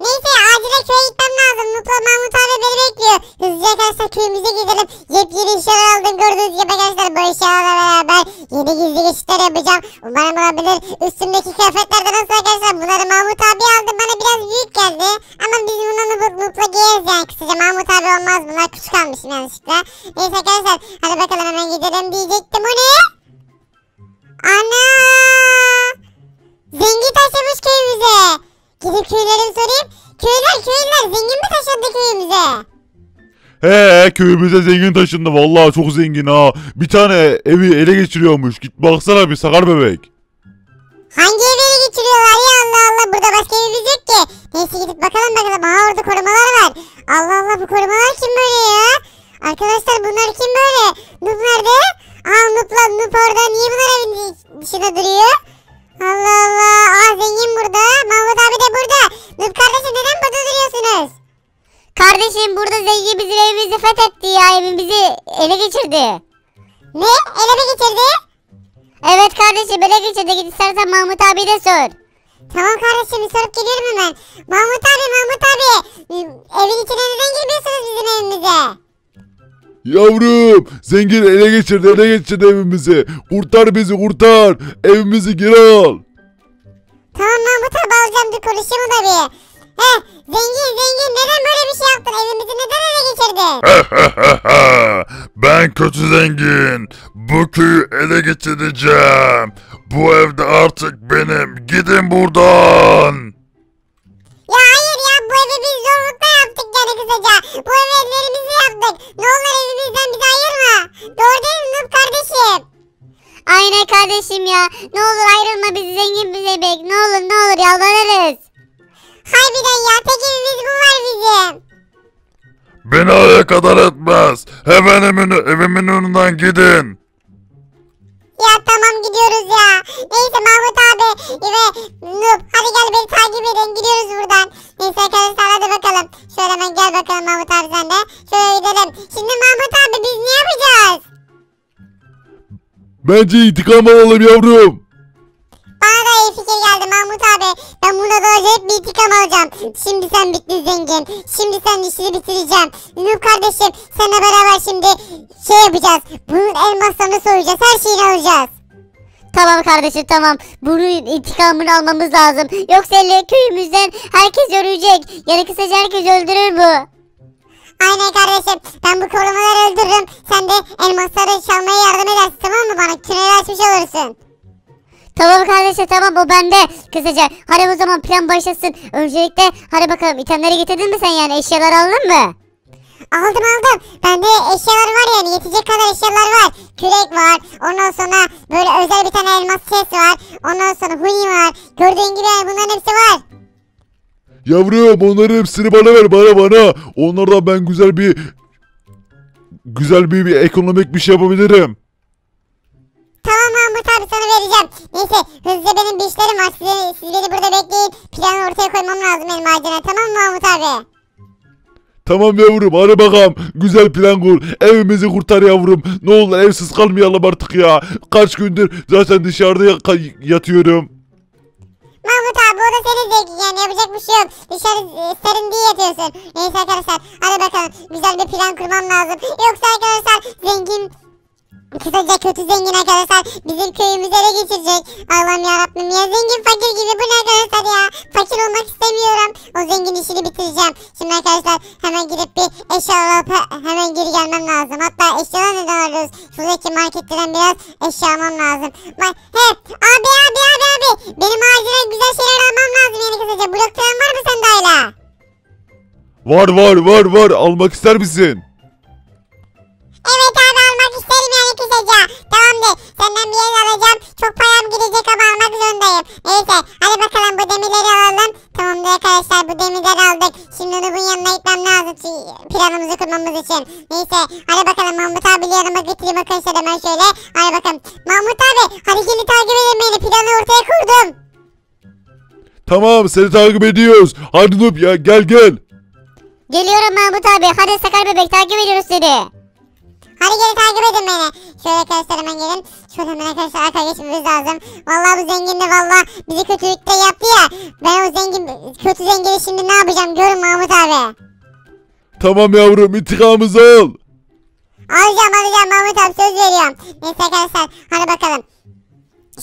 Neyse acile köye gitmem lazım. Mutlu Mahmut abi beni bekliyor. Hızlıca arkadaşlar köyümüze gidelim. Yepyeni eşyalar aldım gördüğünüz gibi arkadaşlar. Bu eşyalarla beraber yeni gizli geçitler yapacağım. Umarım olabilir. Üstümdeki kıyafetlerden nasıl arkadaşlar? Bunları Mahmut abi aldı. Bana biraz büyük geldi. Ama biz bunları Mut- mutlu giyeriz yani kısaca. Mahmut abi olmaz bunlar. Küçük almışım yanlışlıkla. Neyse arkadaşlar hadi bakalım hemen gidelim diyecektim. O ne? Ana! Zengin taşımış köyümüze. Gidip köylerim sorayım. Köyler köyler zengin mi taşındı köyümüze? He köyümüze zengin taşındı vallahi çok zengin ha. Bir tane evi ele geçiriyormuş. Git baksana bir sakar bebek. Hangi evleri geçiriyorlar ya Allah Allah burada başka evimiz yok ki. Neyse gidip bakalım bakalım. Aha orada korumalar var. Allah Allah bu korumalar kim böyle ya? Arkadaşlar bunlar kim böyle? Noob nerede? Aa Noob'la Noob orada. Niye bunlar evin dışında duruyor? Allah Allah. Aa zengin burada. Mahmut abi de burada. Noob kardeşim neden burada duruyorsunuz? Kardeşim burada zengin bizim evimizi fethetti ya evimizi ele geçirdi. Ne? Ele mi geçirdi? Evet kardeşim ele geçirdi git istersen Mahmut abi de sor. Tamam kardeşim sorup geliyorum hemen. Mahmut abi Mahmut abi. Evin içine neden girmiyorsunuz bizim evimize? Yavrum zengin ele geçirdi ele geçirdi evimizi. Kurtar bizi kurtar. Evimizi geri al. Tamam Mahmut abi alacağım dur konuşayım da bir. Heh zengin zengin neden böyle bir şey yaptın? Evimizi neden ele geçirdin? ben kötü zengin. Bu köyü ele geçireceğim. Bu evde artık benim. Gidin buradan. Yani kısaca. Bu evi ellerimizle yaptık. Ne olur evimizden bizi ayırma. Doğru değil mi kardeşim? Aynen kardeşim ya ne olur ayrılma bizi zengin bize bek ne olur ne olur yalvarırız. Harbiden ya tek evimiz bu var bizim. Beni alakadar etmez. Hemen evimin, evimin önünden gidin. Ya tamam gidiyoruz Bence intikam alalım yavrum. Bana da iyi fikir geldi Mahmut abi. Ben buna da acayip bir intikam alacağım. Şimdi sen bittin zengin. Şimdi sen işini bitireceğim. Noob kardeşim seninle beraber şimdi şey yapacağız. Bunun elmaslarını soyacağız. Her şeyini alacağız. Tamam kardeşim tamam bunun intikamını almamız lazım. Yoksa elle köyümüzden herkes ölecek. Yani kısaca herkes öldürür bu. Aynen kardeşim. Ben bu korumaları öldürürüm. Sen de elmasları çalmaya yardım edersin tamam mı bana? Tüneli açmış olursun. Tamam kardeşim tamam o bende. Kısaca hadi o zaman plan başlasın. Öncelikle hadi bakalım itemleri getirdin mi sen yani eşyaları aldın mı? Aldım aldım. Bende eşyalar var yani yetecek kadar eşyalar var. Kürek var. Ondan sonra böyle özel bir tane elmas chest var. Ondan sonra huni var. Gördüğün gibi yani bunların hepsi var. Yavrum onların hepsini bana ver bana bana. Onlardan ben güzel bir güzel bir, bir ekonomik bir şey yapabilirim. Tamam Mahmut abi sana vereceğim. Neyse hızlıca benim bir işlerim var. Siz, siz beni burada bekleyin. Planı ortaya koymam lazım benim acilen. Tamam mı Mahmut abi? Tamam yavrum hadi bakalım. Güzel plan kur. Evimizi kurtar yavrum. Ne olur evsiz kalmayalım artık ya. Kaç gündür zaten dışarıda ya- yatıyorum. Mahmut abi o da senin zevkin yani yapacak bir şey yok. Dışarı e, serin diye yatıyorsun. Neyse arkadaşlar hadi bakalım güzel bir plan kurmam lazım. Yoksa arkadaşlar zengin Kısaca kötü zengin arkadaşlar bizim köyümüzü ele geçirecek. Allah'ım yarabbim ya zengin fakir gibi bu ne arkadaşlar ya. Fakir olmak istemiyorum. O zengin işini bitireceğim. Şimdi arkadaşlar hemen gidip bir eşya alıp hemen geri gelmem lazım. Hatta eşyalar neden alıyoruz? Şuradaki marketten biraz eşya almam lazım. Bak he abi abi abi abi. Benim acilen güzel şeyler almam lazım yani kısaca. Blok falan var mı sende hala? Var var var var. Almak ister misin? Almak isterim yani kısaca. Tamamdır. Senden bir yer alacağım. Çok param gidecek ama almak zorundayım. Neyse hadi bakalım bu demirleri alalım. Tamamdır arkadaşlar bu demirleri aldık. Şimdi onu bunun yanına gitmem lazım. Planımızı kurmamız için. Neyse hadi bakalım Mahmut abi yanıma getireyim arkadaşlar hemen şöyle. Hadi bakalım. Mahmut abi hadi gelin takip edin beni. Planı ortaya kurdum. Tamam seni takip ediyoruz. Hadi Noob ya gel gel. Geliyorum Mahmut abi hadi Sakar bebek takip ediyoruz seni. Hadi gelin takip edin beni. Şöyle arkadaşlar hemen gelin. Şöyle hemen arkadaşlar arkaya geçmemiz lazım. Vallahi bu zengin de vallahi bizi kötülükte yaptı ya. Ben o zengin kötü zengini şimdi ne yapacağım görün Mahmut abi. Tamam yavrum intikamımızı al. Alacağım alacağım Mahmut abi söz veriyorum. Neyse arkadaşlar hadi bakalım.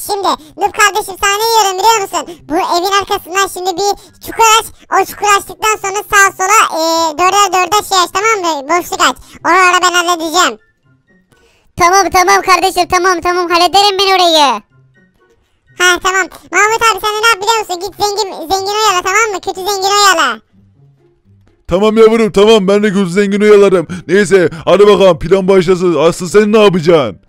Şimdi Nup kardeşim sana ne diyorum biliyor musun? Bu evin arkasından şimdi bir çukur aç. O çukur açtıktan sonra sağa sola e, dörder dörder şey aç tamam mı? Boşluk aç. Oraları ben halledeceğim. Tamam tamam kardeşim tamam tamam hallederim ben orayı. Ha tamam. Mahmut abi sen ne yap biliyor musun? Git zengin zengin oyala tamam mı? Kötü zengin oyala. Tamam yavrum tamam ben de kötü zengin uyalarım. Neyse hadi bakalım plan başlasın. Aslı sen ne yapacaksın?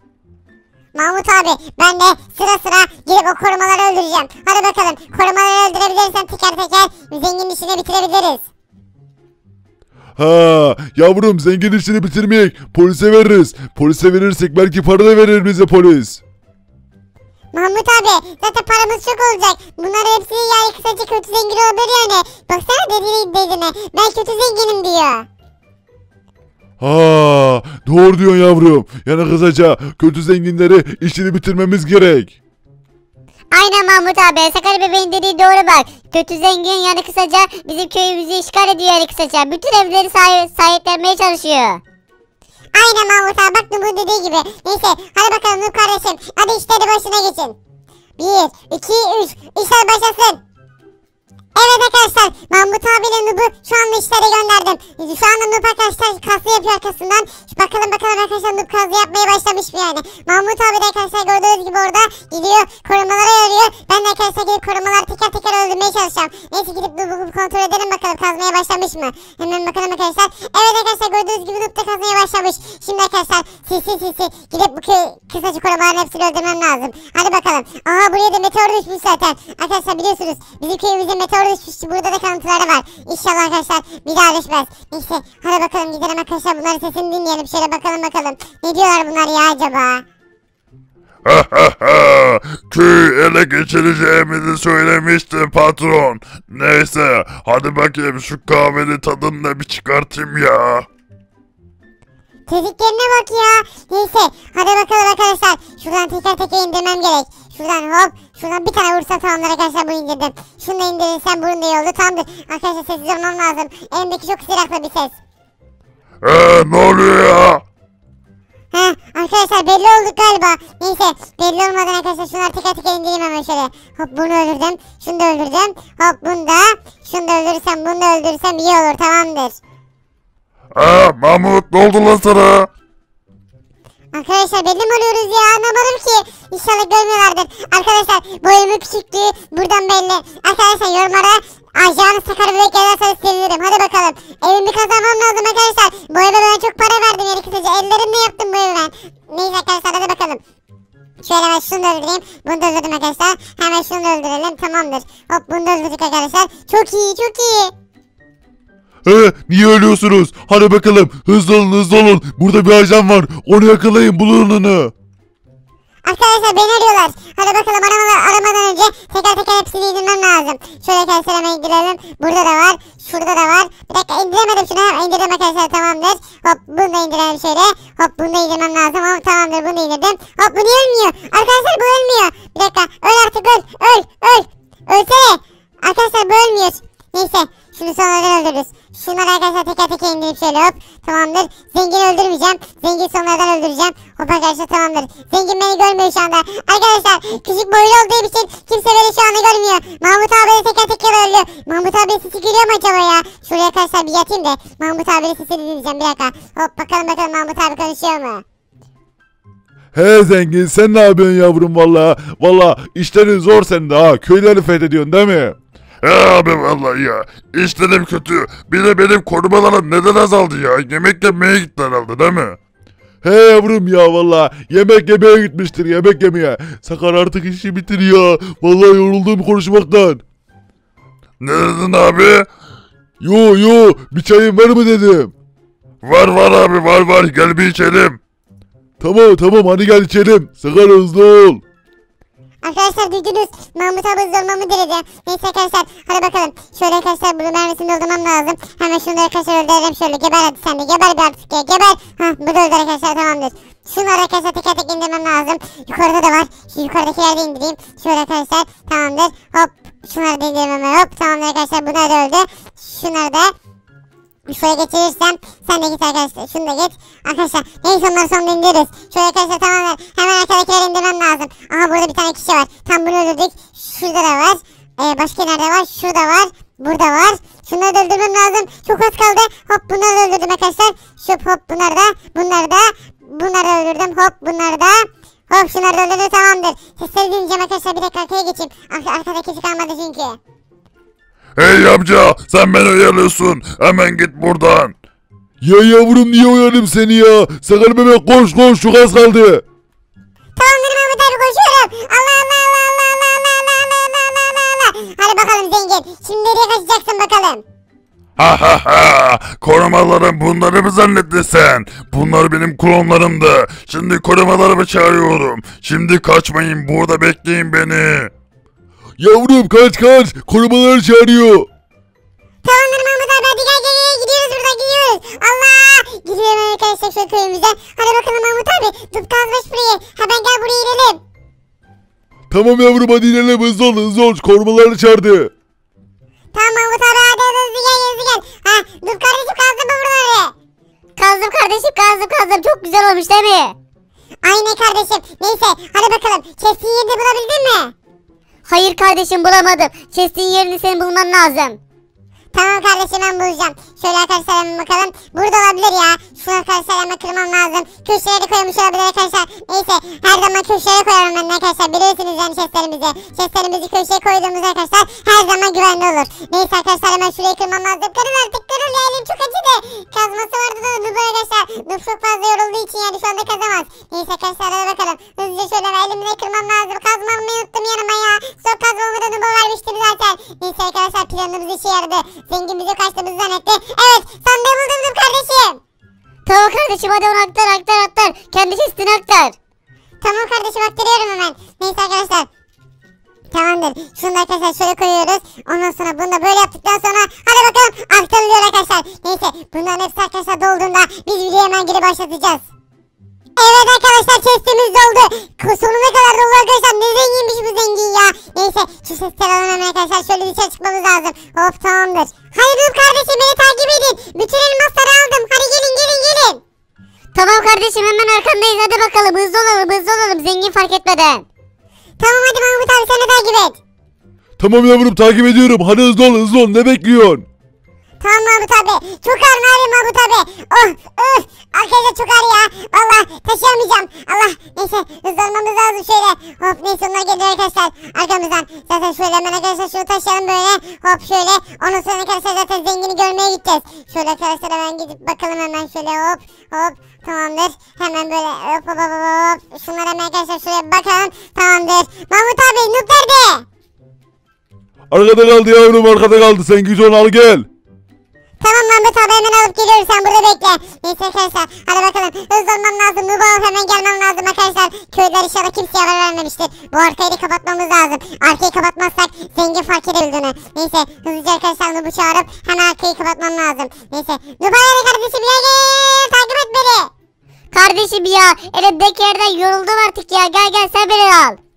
Mahmut abi ben de sıra sıra gidip o korumaları öldüreceğim. Hadi bakalım korumaları öldürebilirsen teker teker zengin işini bitirebiliriz. Ha yavrum zengin işini bitirmeyek. Polise veririz. Polise verirsek belki para da verir bize polis. Mahmut abi zaten paramız çok olacak. Bunların hepsini yani kısaca kötü zengin olabilir yani. Baksana dediğine dediğine. Ben kötü zenginim diyor. Ha doğru diyorsun yavrum. Yani kısaca kötü zenginleri işini bitirmemiz gerek. Aynen Mahmut abi Sakar bebeğin dediği doğru bak. Kötü zengin yani kısaca bizim köyümüzü işgal ediyor yani kısaca. Bütün evleri sahip, sahiplenmeye çalışıyor. Aynen Mahmut abi bak Nub'un dediği gibi. Neyse hadi bakalım Nub kardeşim. Hadi işleri başına geçin. Bir, iki, üç. İşler başlasın. Evet arkadaşlar Mahmut abiyle Nub'u şu anda işlere gönderdim. Şu anda Nub arkadaşlar kazı yapıyor arkasından. Bakalım bakalım arkadaşlar Nub kazı yapmaya başlamış mı yani. Mahmut abi de arkadaşlar gördüğünüz gibi orada gidiyor korumalara yarıyor. Ben de arkadaşlar gidip korumaları teker teker öldürmeye çalışacağım. Neyse gidip Nub'u kontrol edelim bakalım kazmaya başlamış mı. Hemen bakalım arkadaşlar. Evet arkadaşlar gördüğünüz gibi Nub da kazmaya başlamış. Şimdi arkadaşlar sisi sisi gidip bu kı kısacı korumaların hepsini öldürmem lazım. Hadi bakalım. Aha buraya da meteor düşmüş zaten. Arkadaşlar biliyorsunuz bizim köyümüze meteor düşmüştü. Burada da kanıtları var. İnşallah arkadaşlar bir daha düşmez. Neyse hadi bakalım gidelim arkadaşlar bunların sesini dinleyelim. Şöyle bakalım bakalım. Ne diyorlar bunlar ya acaba? Köyü ele geçireceğimizi söylemişti patron. Neyse hadi bakayım şu kahvenin tadını da bir çıkartayım ya. Teziklerine bak ya. Neyse hadi bakalım arkadaşlar. Şuradan teker teker indirmem gerek. Şuradan hop. Şuradan bir tane vursa tamamdır arkadaşlar bu indirdim. Şunu da indirirsem bunun da iyi oldu. Tamamdır. Arkadaşlar sessiz olmam lazım. Elimdeki çok silahlı bir ses. Eee ne oluyor ya? Hop bunu öldürdüm. Şunu da öldürdüm. Hop bunu da. Şunu da öldürürsem bunu da öldürürsem iyi olur tamamdır. Eee Mahmut ne oldu lan sana? Arkadaşlar belli mi oluyoruz ya anlamadım ki. İnşallah görmüyorlardır. Arkadaşlar boyumun küçüklüğü buradan belli. Arkadaşlar yorumlara Ajan sakar bebek yazarsanız sevinirim. Hadi bakalım. Evimi kazanmam lazım arkadaşlar. Bu eve ben çok para verdim yani kısaca. Ellerimle yaptım bu evi ben. Neyse arkadaşlar hadi bakalım. Şöyle ben şunu da öldüreyim. Bunu da öldürdüm arkadaşlar. Hemen şunu da öldürelim. Tamamdır. Hop bunu da öldürdük arkadaşlar. Çok iyi çok iyi. He niye ölüyorsunuz? Hadi bakalım hızlı olun hızlı olun. Burada bir ajan var. Onu yakalayın bulun onu. Arkadaşlar beni arıyorlar. Hadi bakalım aramalar, aramadan önce teker teker hepsini indirmem lazım. Şöyle arkadaşlar hemen. Burada da var. Şurada da var. Bir dakika indiremedim şunu. İndirdim arkadaşlar tamamdır. Hop bunu da indirelim şöyle. Hop bunu da indirmem lazım. Hop tamamdır bunu indirdim. Hop bu niye ölmüyor? Arkadaşlar bu ölmüyor. Bir dakika öl artık öl. Öl öl. Ölsene. Arkadaşlar bu ölmüyor. Neyse şunu sonradan öldürürüz. Şunları arkadaşlar teker teker indirip şöyle hop. Tamamdır. Zengin öldürmeyeceğim. Zengin sonradan öldüreceğim. Hop arkadaşlar tamamdır. Zengin beni görmüyor şu anda. Arkadaşlar küçük boylu olduğu için kimse beni şu anda görmüyor. Mahmut abi teker teker öldü. Mahmut abi sesi geliyor mu acaba ya? Şuraya arkadaşlar bir yatayım da. Mahmut abi sesini dinleyeceğim bir dakika. Hop bakalım bakalım Mahmut abi konuşuyor mu? He zengin sen ne yapıyorsun yavrum valla? Valla işlerin zor sende ha. Köyleri fethediyorsun değil mi? He abi vallahi ya. İşlerim kötü. Bir de benim korumalarım neden azaldı ya? Yemek yemeye gitti herhalde değil mi? He yavrum ya valla yemek yemeye gitmiştir yemek yemeye. Sakar artık işi bitiriyor. Valla yoruldum konuşmaktan. Ne dedin abi? Yo yo bir çayın var mı dedim. Var var abi var var gel bir içelim. Tamam tamam hadi gel içelim. Sakar hızlı ol. Arkadaşlar duydunuz. Mahmut abi zorlamamı diledi. Neyse arkadaşlar hadi bakalım. Şöyle arkadaşlar bunu mermisini doldurmam lazım. Hemen şunları arkadaşlar öldürelim şöyle. Geber hadi sen de. Geber bir artık. Geber. Hah bu da öldü arkadaşlar tamamdır. Şunları arkadaşlar teker tek indirmem lazım. Yukarıda da var. Şu yukarıdakileri de indireyim. Şöyle arkadaşlar tamamdır. Hop. Şunları da indireyim hemen hop. Tamamdır arkadaşlar bunlar da öldü. Şunları da Şuraya geçirirsem sen de git arkadaşlar. Şunu da git. Arkadaşlar neyse onları sonra indiririz. Şöyle arkadaşlar tamamdır. Hemen arkadakileri indirmem lazım. Aha burada bir tane kişi var. Tam bunu öldürdük. Şurada da var. Ee, başka nerede var? Şurada var. Burada var. Şunları da öldürmem lazım. Çok az kaldı. Hop bunları da öldürdüm arkadaşlar. Şup hop bunları da. Bunları da. Bunları da öldürdüm. Hop bunları da. Hop şunları da öldürdüm tamamdır. Sesleri dinleyeceğim arkadaşlar. Bir dakika arkaya geçeyim. Ar arkada kimse kalmadı çünkü. Hey amca sen beni uyarıyorsun. Hemen git buradan. Ya yavrum niye uyardım seni ya? Sakar bebek koş koş çok az kaldı. Tamamdır Mahmut abi koşuyorum. Allah Allah Allah Allah Allah Allah Allah Allah Allah Allah Allah. Hadi bakalım zengin. Şimdi nereye kaçacaksın bakalım. Ha ha ha. Korumalarım bunları mı zannettin sen? Bunlar benim klonlarımdı. Şimdi korumalarımı çağırıyorum. Şimdi kaçmayın burada bekleyin beni. Yavrum kaç kaç. Korumalar çağırıyor. Tamamdır Mahmut abi hadi gel gel gel gidiyoruz buradan gidiyoruz. Allah. Gidiyorum arkadaşlar şu köyümüze. Hadi bakalım Mahmut abi. Tut kazmış burayı. Hemen gel buraya inelim. Tamam yavrum hadi inelim hızlı ol hızlı ol. Korumalar çağırdı. Tamam Mahmut abi hadi hadi, hızlı gel hızlı gel. Ha dur kardeşim kazdın mı buraları? Kazdım kardeşim kazdım kazdım. Çok güzel olmuş değil mi? Aynen kardeşim. Neyse hadi bakalım. Kestiğin yerini bulabildin mi? Hayır kardeşim bulamadım. Chest'in yerini senin bulman lazım. Tamam kardeşim ben bulacağım. Şöyle arkadaşlar hemen bakalım. Burada olabilir ya. Şunu arkadaşlar hemen kırmam lazım. Köşelere de koymuş olabilir arkadaşlar. Neyse her zaman köşeye koyarım ben arkadaşlar. Bilirsiniz yani chestlerimizi. Chestlerimizi köşeye koyduğumuz arkadaşlar her zaman güvenli olur. Neyse arkadaşlar hemen şurayı kırmam lazım. Kırın artık kırın ya elim çok acıdı. Kazması vardı da Noob arkadaşlar. Noob çok fazla yorulduğu için yani şu anda kazamaz. Neyse arkadaşlar hadi bakalım. Hızlıca şöyle elimle kırmam lazım. Kazmamı unuttum Noob'a vermiştim zaten. Neyse arkadaşlar planımız işe yaradı. Zengin bizi kaçtığımızı zannetti. Evet sandığı buldum kardeşim. Tamam kardeşim hadi onu aktar aktar aktar. Kendi chest'ini aktar. Tamam kardeşim aktarıyorum hemen. Neyse arkadaşlar. Tamamdır. Şunu da arkadaşlar şöyle koyuyoruz. Ondan sonra bunu da böyle yaptıktan sonra hadi bakalım aktarılıyor arkadaşlar. Neyse bunların hepsi arkadaşlar dolduğunda biz videoya hemen geri başlatacağız. Evet arkadaşlar chestimiz doldu. Sonuna kadar dolu arkadaşlar. Ne zenginmiş bu zengin ya. Neyse şu chestleri alalım arkadaşlar. Şöyle dışarı çıkmamız lazım. Hop tamamdır. Hayır kardeşim beni takip edin. Bütün elmasları aldım. Hadi gelin gelin gelin. Tamam kardeşim hemen arkandayız hadi bakalım hızlı olalım hızlı olalım zengin fark etmeden. Tamam hadi Mahmut abi sen de takip et. Tamam yavrum takip ediyorum. Hadi hızlı ol hızlı ol. Ne bekliyorsun? Tamam Mahmut abi. Çok ağır ağrıyor Mahmut abi. Oh öf. Arkadaşlar çok ağır ya. Valla taşıyamayacağım. Allah neyse hızlı olmamız lazım şöyle. Hop neyse onlar geliyor arkadaşlar. Arkamızdan. Zaten şöyle hemen arkadaşlar şunu taşıyalım böyle. Hop şöyle. Ondan sonra arkadaşlar zaten zengini görmeye gideceğiz. Şöyle arkadaşlar hemen gidip bakalım hemen şöyle hop hop. Tamamdır. Hemen böyle hop hop hop hop. Şunlara hemen arkadaşlar şöyle bakalım. Tamamdır. Mahmut abi Noob nerede? Arkada kaldı yavrum arkada kaldı. Sen onu al gel. Tamam Mahmut abi hemen alıp geliyorum sen burada bekle. Neyse arkadaşlar hadi bakalım hızlı olmam lazım. Nubu alıp hemen gelmem lazım arkadaşlar. Köyler inşallah kimseye haber vermemiştir. Bu arkayı da kapatmamız lazım. Arkayı kapatmazsak zengin fark edebildiğini. Neyse hızlıca arkadaşlar Nubu çağırıp hemen arkayı kapatmam lazım. Neyse Nubu hadi kardeşim gel gel takip et beni. Kardeşim ya elimdeki yerden yoruldum artık ya gel gel sen beni al.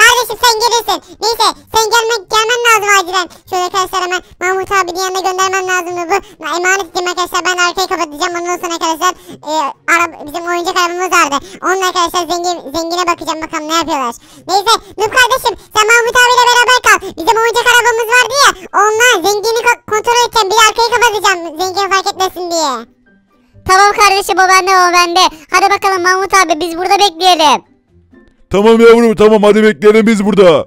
Kardeşim sen gelirsin. Neyse sen gelmek gelmen lazım acilen. Şöyle arkadaşlar hemen Mahmut abinin yanına göndermem lazım bu. Emanet edeyim arkadaşlar ben arkayı kapatacağım. Ondan sonra arkadaşlar e, araba, bizim oyuncak arabamız vardı. Onunla arkadaşlar zengin, zengine bakacağım bakalım ne yapıyorlar. Neyse Nuh kardeşim sen Mahmut abiyle beraber kal. Bizim oyuncak arabamız vardı ya. Onunla zengini ko- kontrol edeceğim. Bir arkayı kapatacağım. Zengin fark etmesin diye. Tamam kardeşim o bende o bende. Hadi bakalım Mahmut abi biz burada bekleyelim. Tamam yavrum tamam hadi bekleyelim biz burada.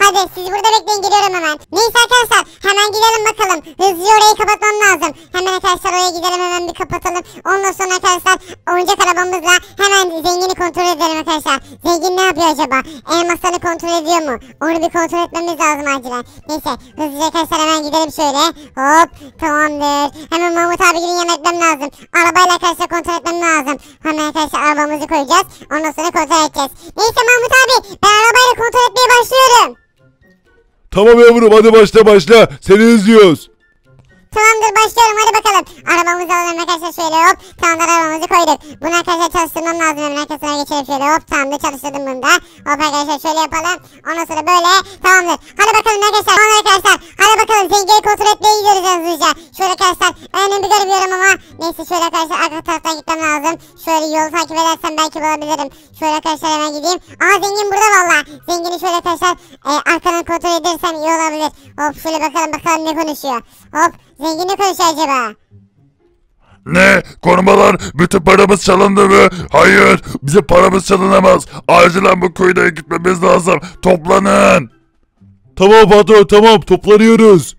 Hadi siz burada bekleyin geliyorum hemen. Neyse arkadaşlar hemen gidelim bakalım. Hızlıca orayı kapatmam lazım. Hemen arkadaşlar oraya gidelim hemen bir kapatalım. Ondan sonra arkadaşlar oyuncak arabamızla hemen zengini kontrol edelim arkadaşlar. Zengin ne yapıyor acaba? Elmaslarını kontrol ediyor mu? Onu bir kontrol etmemiz lazım acilen. Neyse hızlıca arkadaşlar hemen gidelim şöyle. Hop tamamdır. Hemen Mahmut abinin yanına etmem lazım. Arabayla arkadaşlar kontrol etmem lazım. Hemen arkadaşlar arabamızı koyacağız. Ondan sonra kontrol edeceğiz. Neyse Mahmut abi ben arabayla kontrol etmeye başlıyorum. Tamam yavrum hadi başla başla. Seni izliyoruz. Tamamdır başlıyorum hadi bakalım. Arabamızı alalım arkadaşlar şöyle hop. Tamamdır arabamızı koyduk. Bunu arkadaşlar çalıştırmam lazım hemen arkasına geçelim şöyle hop. Tamamdır çalıştırdım bunu da. Hop arkadaşlar şöyle yapalım. Ondan sonra böyle tamamdır. Hadi bakalım arkadaşlar. Tamam arkadaşlar. Hadi bakalım zengini kontrol etmeye gidiyoruz hızlıca. Şöyle arkadaşlar önümü görmüyorum ama. Neyse şöyle arkadaşlar arka taraftan gitmem lazım. Şöyle yolu takip edersem belki bulabilirim. Şöyle arkadaşlar hemen gideyim. Aa zengin burada valla. Zengini şöyle arkadaşlar e, arkadan kontrol edersem iyi olabilir. Hop şöyle bakalım bakalım ne konuşuyor. Hop zengin ne konuşuyor acaba? Ne? Korumalar bütün paramız çalındı mı? Hayır. Bize paramız çalınamaz. Acilen bu köyde gitmemiz lazım. Toplanın. Tamam patron tamam toplanıyoruz.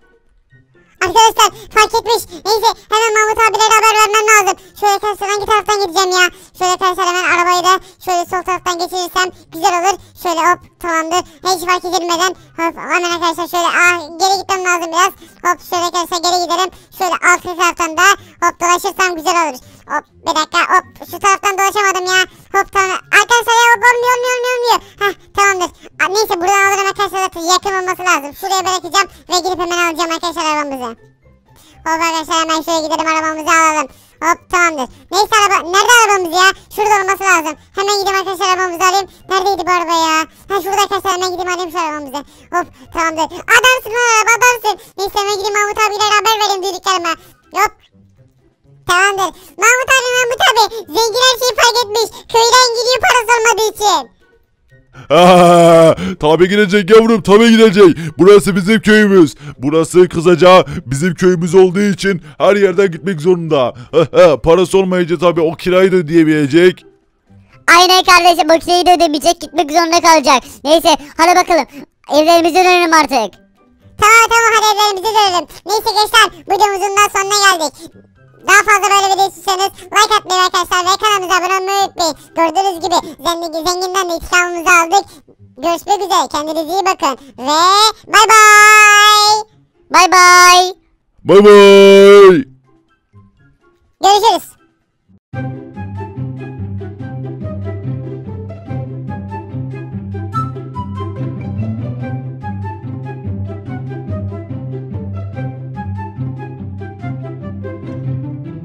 Arkadaşlar fark etmiş. Neyse hemen Mahmut abilere haber vermem lazım. Şöyle arkadaşlar hangi taraftan gideceğim ya? Şöyle arkadaşlar hemen arabayı da şöyle sol taraftan geçirirsem güzel olur. Şöyle hop tamamdır. Hiç fark edilmeden hop hemen arkadaşlar şöyle ah geri gitmem lazım biraz. Hop şöyle arkadaşlar geri gidelim. Şöyle alt taraftan da hop dolaşırsam güzel olur. Hop bir dakika hop şu taraftan dolaşamadım ya. Hop tamam. Arkadaşlar ya hop olmuyor olmuyor olmuyor olmuyor. Heh tamamdır. Aa, neyse buradan alırım arkadaşlar zaten yakın olması lazım. Şuraya bırakacağım ve gidip hemen alacağım arkadaşlar arabamızı. Hop arkadaşlar hemen şöyle gidelim arabamızı alalım. Hop tamamdır. Neyse araba nerede arabamız ya? Şurada olması lazım. Hemen gideyim arkadaşlar arabamızı alayım. Neredeydi bu araba ya? Ha şurada arkadaşlar hemen gideyim alayım şu arabamızı. Hop tamamdır. Adamsın lan araba adamsın. Neyse hemen gideyim Mahmut abiyle haber vereyim duyduklarıma. Tamamdır. Mahmut abi Mahmut abi. Zengin her şeyi fark etmiş. Köyden gidiyor parası olmadığı için. Aa, tabi gidecek yavrum tabi gidecek. Burası bizim köyümüz. Burası kısaca bizim köyümüz olduğu için her yerden gitmek zorunda. Parası olmayınca tabi o kirayı da ödeyemeyecek. Aynen kardeşim o kirayı da ödemeyecek gitmek zorunda kalacak. Neyse hadi bakalım evlerimize dönelim artık. Tamam tamam hadi evlerimize dönelim. Neyse gençler sonuna geldik. Daha fazla böyle video istiyorsanız like atmayı arkadaşlar ve kanalımıza abone olmayı unutmayın. Gördüğünüz gibi zengin, zenginden de intikamımızı aldık. Görüşmek üzere kendinize iyi bakın ve bay bay. Bay bay. Bay bay. Görüşürüz.